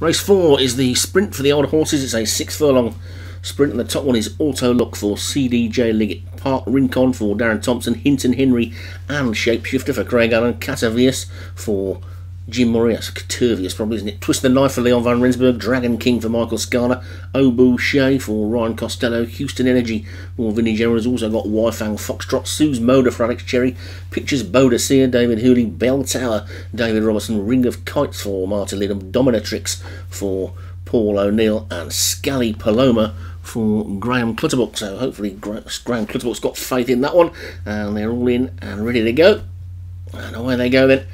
Race four is the sprint for the older horses. It's a six furlong sprint, and the top one is Auto Look for CDJ Liggett, Park Rincon for Darren Thompson, Hinton Henry, and Shapeshifter for Craig Allen, Catavius for Jim that's Catervius probably, isn't it? Twist the Knife for Leon Van Rensburg, Dragon King for Michael Scala, Obu Shea for Ryan Costello, Houston Energy for Vinnie Gerald has also got Wyfang Foxtrot, Sue's Moda for Alex Cherry, Pictures Bodicea, David Hooley, Bell Tower, David Robertson, Ring of Kites for Martin Lidham, Dominatrix for Paul O'Neill, and Scally Paloma for Graham Clutterbuck. So hopefully Graham Clutterbuck's got faith in that one, and they're all in and ready to go. And away they go then.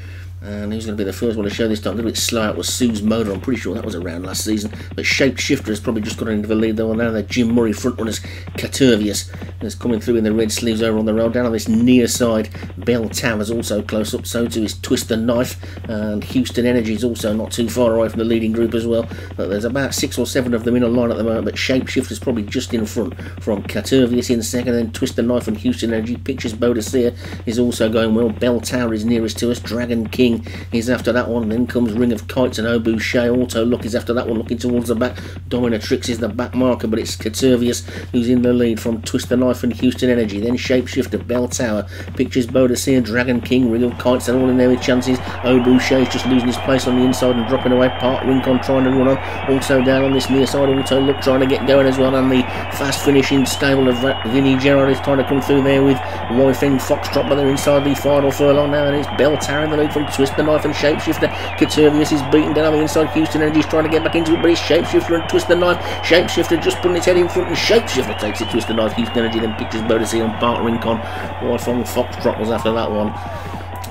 And who's going to be the first one to show this time? A little bit slow out was Sue's Motor. I'm pretty sure that was around last season. But Shapeshifter has probably just got into the lead though. And now the Jim Murray front runners, Catervius is coming through in the red sleeves over on the road. Down on this near side, Bell Towers also close up. So too is Twist the Knife. And Houston Energy is also not too far away from the leading group as well. But there's about six or seven of them in a line at the moment. But Shapeshifter is probably just in front from Catervius in second. Then Twist the Knife and Houston Energy. Pictures Bodicea is also going well. Bell Tower is nearest to us. Dragon King is after that one. Then comes Ring of Kites and Obu Shea. Auto Look is after that one, looking towards the back. Dominatrix is the back marker, but it's Catervius who's in the lead from Twist the Knife and Houston Energy. Then Shapeshifter, Bell Tower, Pictures Bodicea, Dragon King, Ring of Kites, and all in there with chances. Obu is just losing his place on the inside and dropping away. Park Rincon trying to run on. Also down on this near side, Auto Look trying to get going as well. And the fast finishing stable of Vinnie Gerard is trying to come through there with Wyfeng Foxtrot, but they're inside the final furlong now, and it's Bell Tower in the lead from Twist the Knife and Shapeshifter. Catervius is beaten down on the inside. Houston Energy's trying to get back into it, but it's Shapeshifter and Twist the Knife. Shapeshifter just putting his head in front, and Shapeshifter takes it. Twist the Knife. Houston Energy then pictures Bodicea on Park Rincon. Wyfeng Foxtrot was after that one.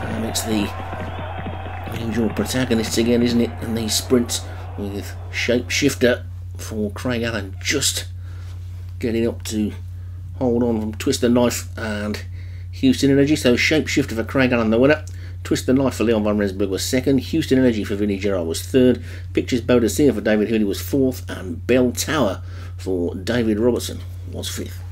And it's the usual protagonists again, isn't it? And these sprints with Shapeshifter for Craig Allen just getting up to hold on from Twist the Knife and Houston Energy. So Shapeshifter for Craig Allen, the winner. Twist the Knife for Leon Van Rensburg was second, Houston Energy for Vinnie Gerard was third, Pictures Bodicea for David Hooley was fourth, and Bell Tower for David Robertson was fifth.